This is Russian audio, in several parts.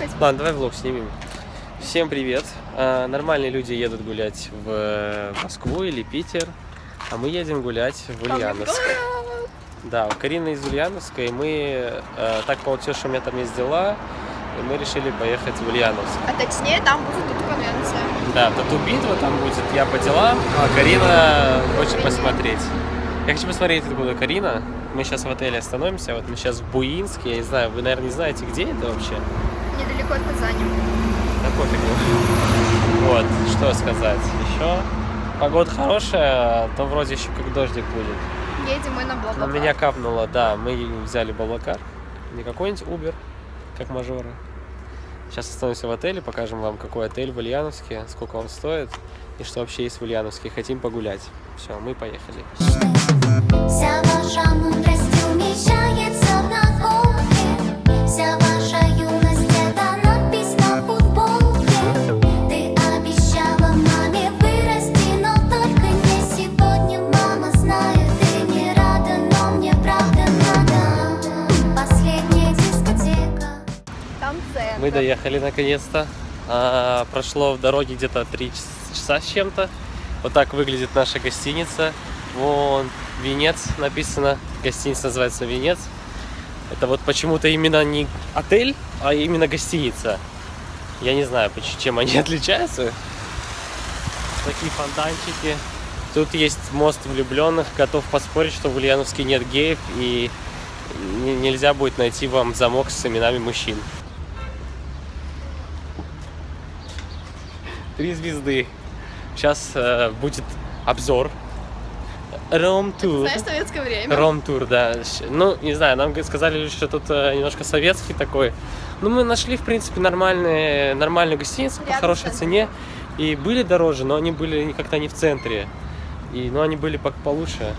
поехать. Ладно, давай влог снимем. Всем привет. А, Нормальные люди едут гулять в э, Москву или Питер, а мы едем гулять в Ульяновск. Да, Карина из Ульяновска, и мы... э, так получилось, что у меня там есть дела, и мы решили поехать в Ульяновск. А точнее, там будет тут конвенция. Да, тату битва там будет, я по делам, а Карина хочет посмотреть. Я хочу посмотреть, откуда Карина. Мы сейчас в отеле остановимся, вот мы сейчас в Буинске, я не знаю, вы, наверное, не знаете, где это вообще? Недалеко от Казани. Да пофигу. Вот, что сказать. Еще погода хорошая, то вроде еще как дождик будет. Едем мы на На Блаблакар. меня капнуло, да, мы взяли Блаблакар. Не какой-нибудь Uber, как мажоры. Сейчас остановимся в отеле, покажем вам, какой отель в Ульяновске, сколько он стоит и что вообще есть в Ульяновске. Хотим погулять. Все, мы поехали. Вся ваша мудрость умещается в науке Вся ваша доехали наконец-то. А, прошло в дороге где-то 3 часа с чем-то. Вот так выглядит наша гостиница. Вон Венец написано. Гостиница называется Венец. Это вот почему-то именно не отель, а именно гостиница. Я не знаю, чем они отличаются. Такие фонтанчики. Тут есть мост влюбленных. Готов поспорить, что в Ульяновске нет геев и нельзя будет найти вам замок с именами мужчин. Три звезды. Сейчас э, будет обзор. Ром тур. Знаешь, советское время. Ром тур, да. Ну, не знаю, нам сказали, что тут э, немножко советский такой. Ну, мы нашли, в принципе, нормальные, нормальную гостиницу по Рядом хорошей с цене. И были дороже, но они были как-то не в центре. И, ну, они были по- получше.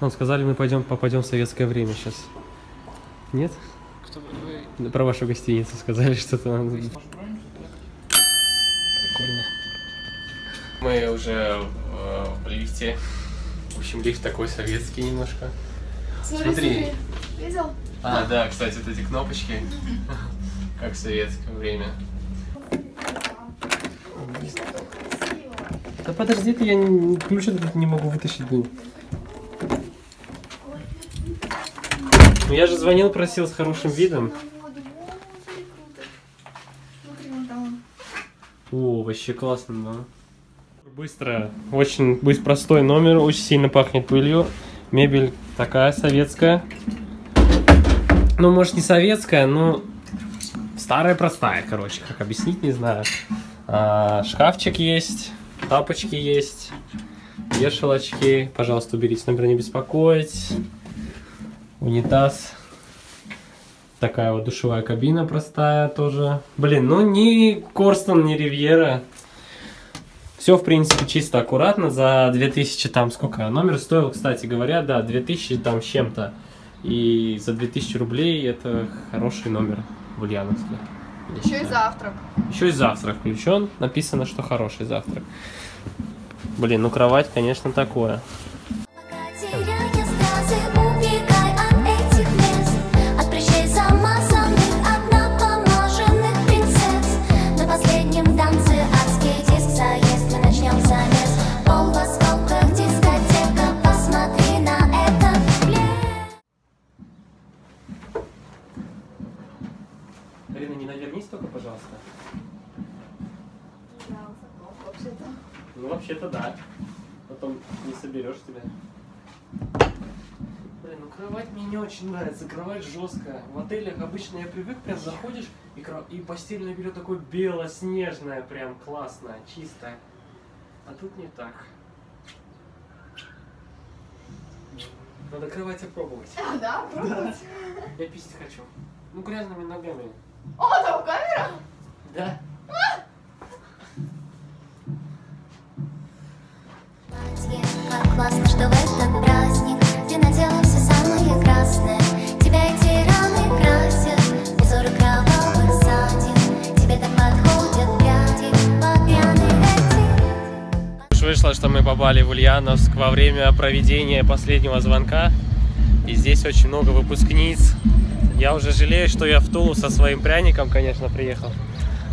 Нам сказали, мы пойдем, попадем в советское время сейчас. Нет? Кто вы? Про вашу гостиницу сказали, что-то. Прикольно. Мы уже э, в лифте. В общем, лифт такой советский немножко. Смотри. Видел? А, да, кстати, вот эти кнопочки, как в советское время. Да подожди ты, я не, ключ этот не могу вытащить. блин. Ну я же звонил, просил с хорошим видом. О, вообще классно, да. Быстро, очень быстро, простой номер, очень сильно пахнет пылью. Мебель такая советская. Ну, может, не советская, но старая простая, короче, как объяснить, не знаю. А, шкафчик есть, тапочки есть, вешалочки. Пожалуйста, уберите номер не беспокоить. Унитаз. Такая вот душевая кабина простая тоже. Блин, ну ни Корстон, ни Ривьера. Все, в принципе, чисто аккуратно. За 2000 там сколько? Номер стоил, кстати говоря, да, 2000 там с чем-то. И за 2000 рублей это хороший номер в Ульяновске. Еще и завтрак. Еще и завтрак включен. Написано, что хороший завтрак. Блин, ну кровать, конечно, такое. Пожалуйста. Ну, вообще-то да. Потом не соберешь тебя. Блин, ну кровать мне не очень нравится. Кровать жесткая. В отелях обычно я привык, прям заходишь, и, кро- и постельное белье такое белоснежное, прям классное, чистое. А тут не так. Надо кровать опробовать. А, да? Пробовать? Я писать хочу. Ну, грязными ногами. О, там камера? Да. Как классно, что в этот праздник Ты надела все самое красное Тебя эти раны красят Узоры кровавых садин Тебе так подходят пряди Багряные эти вышло, что мы попали в Ульяновск во время проведения последнего звонка. И здесь очень много выпускниц. Я уже жалею, что я в Тулу со своим пряником, конечно, приехал.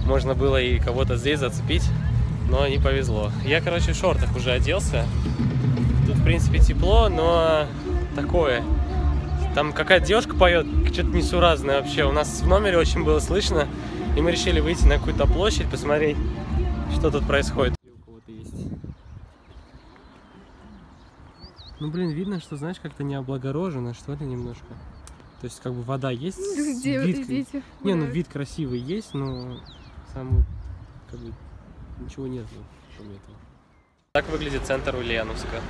Можно было и кого-то здесь зацепить, но не повезло. Я, короче, в шортах уже оделся. Тут, в принципе, тепло, но такое. Там какая-то девушка поет, что-то несуразное вообще. У нас в номере очень было слышно, и мы решили выйти на какую-то площадь, посмотреть, что тут происходит. Ну, блин, видно, что, знаешь, как-то не облагорожено, что ли, немножко. То есть, как бы вода есть, Где вид- не, ну вид красивый есть, но сам вот, как бы ничего нет кроме этого. Так выглядит центр Ульяновска.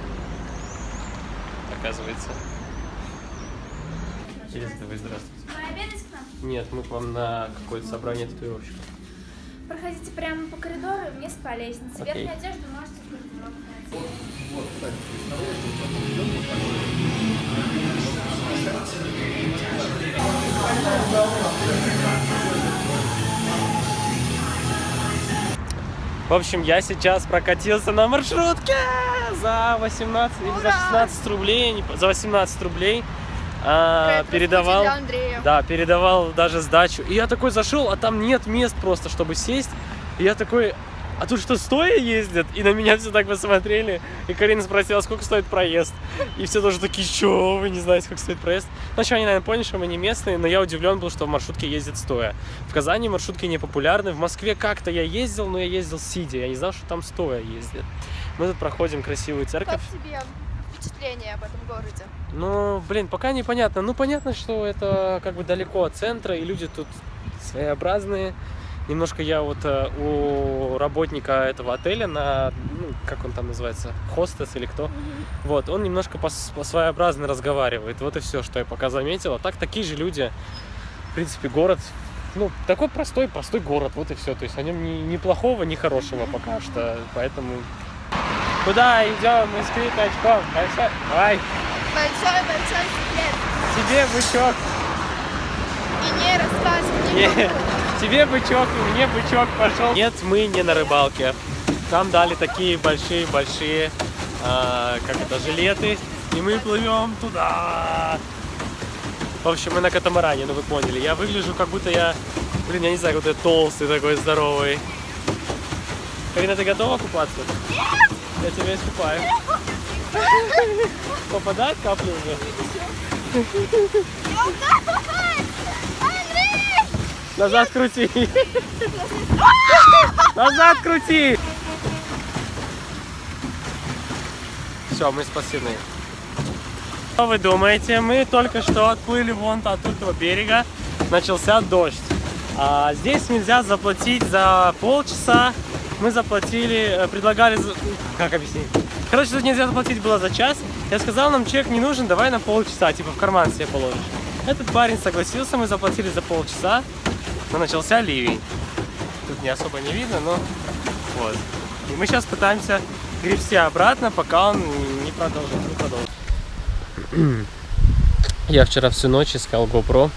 Оказывается. Здравствуйте. Вы обедать к нам? Нет, мы к вам на какое-то собрание татуировщиков. Проходите прямо по коридору вниз по лестнице. Окей. Верхнюю одежду можете в гардероб найти. В общем, я сейчас прокатился на маршрутке за 18 или за 16 рублей, за 18 рублей. а, передавал, да, передавал даже сдачу. И я такой зашел, а там нет мест просто, чтобы сесть. И я такой, а тут что, стоя ездят? И на меня все так посмотрели. И Карина спросила, сколько стоит проезд. И все тоже такие, что вы не знаете, сколько стоит проезд? Сначала они, наверное, поняли, что мы не местные, но я удивлен был, что в маршрутке ездят стоя. В Казани маршрутки не популярны. В Москве как-то я ездил, но я ездил сидя. Я не знал, что там стоя ездят. Мы тут проходим красивую церковь. Как тебе впечатление об этом городе? Ну, блин, пока непонятно. Ну, понятно, что это как бы далеко от центра, и люди тут своеобразные. Немножко я вот э, у работника этого отеля на, ну, как он там называется, хостес или кто, вот, он немножко пос- по-своеобразно разговаривает. Вот и все, что я пока заметил. А так такие же люди. В принципе, город, ну, такой простой, простой город, вот и все. То есть о нем ни, ни плохого, ни хорошего пока что. Поэтому Куда идем? Мы с Пикачком. Большой... Давай, Большой-большой секрет. тебе бычок. И не рассказывай Не. Тебе бычок, и мне бычок пошел. Нет, мы не на рыбалке. Нам дали такие большие-большие, а, как это, жилеты, и мы плывем туда. В общем, мы на катамаране, ну вы поняли. Я выгляжу, как будто я, блин, я не знаю, как будто я толстый такой, здоровый. Карина, ты готова купаться? Нет! Я тебя искупаю. Попадает капли уже? Назад крути! Назад крути! Все, мы спасены. Что вы думаете? Мы только что отплыли вон от этого берега. Начался дождь. А здесь нельзя заплатить за полчаса. Мы заплатили, э, предлагали... Как объяснить? Короче, тут нельзя заплатить было за час. Я сказал, нам чек не нужен, давай на полчаса, типа в карман себе положишь. Этот парень согласился, мы заплатили за полчаса, но начался ливень. Тут не особо не видно, но вот. И мы сейчас пытаемся гребсти обратно, пока он не продолжит. Не продолжит. Я вчера всю ночь искал GoPro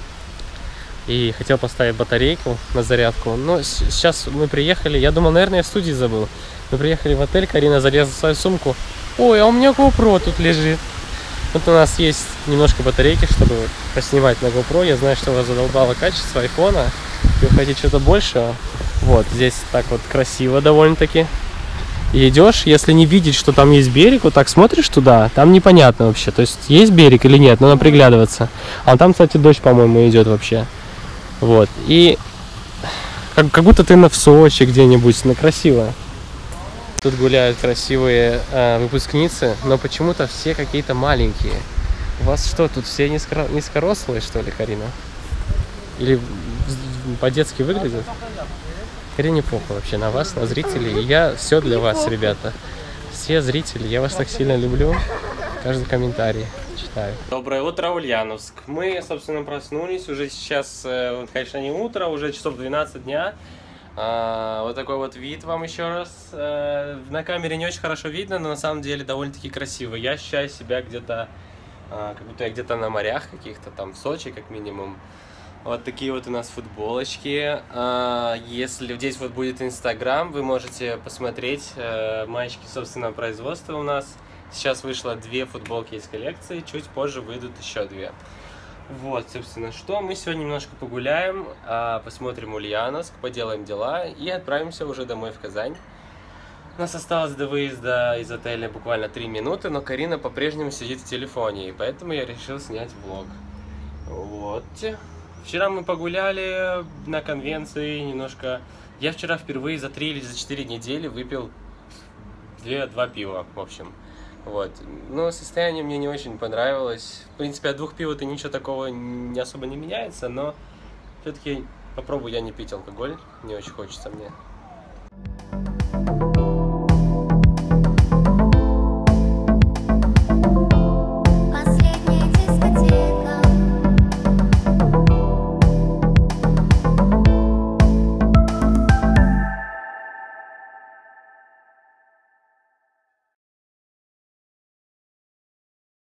и хотел поставить батарейку на зарядку. Но сейчас мы приехали, я думал, наверное, я в студии забыл. Мы приехали в отель, Карина залезла в свою сумку. Ой, а у меня GoPro тут лежит. Вот у нас есть немножко батарейки, чтобы поснимать на GoPro. Я знаю, что вас задолбало качество айфона. Вы хотите что-то большего. Вот, здесь так вот красиво довольно-таки. И идешь, если не видеть, что там есть берег, вот так смотришь туда, там непонятно вообще. То есть есть берег или нет, надо приглядываться. А там, кстати, дождь, по-моему, идет вообще. Вот. И как, как будто ты на в Сочи где-нибудь, на красиво. Тут гуляют красивые э, выпускницы, но почему-то все какие-то маленькие. У вас что, тут все низкоро- низкорослые, что ли, Карина? Или по-детски выглядят? Карине похуй вообще на вас, на зрителей. И Я все для вас, ребята. Все зрители, я вас так сильно люблю. Каждый комментарий читаю. Доброе утро, Ульяновск. Мы, собственно, проснулись. Уже сейчас, э, конечно, не утро, уже часов 12 дня. А, вот такой вот вид вам еще раз. Э, на камере не очень хорошо видно, но на самом деле довольно-таки красиво. Я ощущаю себя где-то, а, как будто я где-то на морях каких-то, там в Сочи как минимум. Вот такие вот у нас футболочки. А, Если здесь вот будет Инстаграм, вы можете посмотреть э, маечки собственного производства у нас. Сейчас вышло две футболки из коллекции, чуть позже выйдут еще две. Вот, собственно, что мы сегодня немножко погуляем, а, посмотрим Ульяновск, поделаем дела и отправимся уже домой в Казань. У нас осталось до выезда из отеля буквально 3 минуты, но Карина по-прежнему сидит в телефоне, и поэтому я решил снять влог. Вот. Вчера мы погуляли на конвенции немножко. Я вчера впервые за 3 или за 4 недели выпил две, два пива, в общем. Вот. Но состояние мне не очень понравилось. В принципе, от двух пива-то ничего такого не особо не меняется, но все-таки попробую я не пить алкоголь. Не очень хочется мне.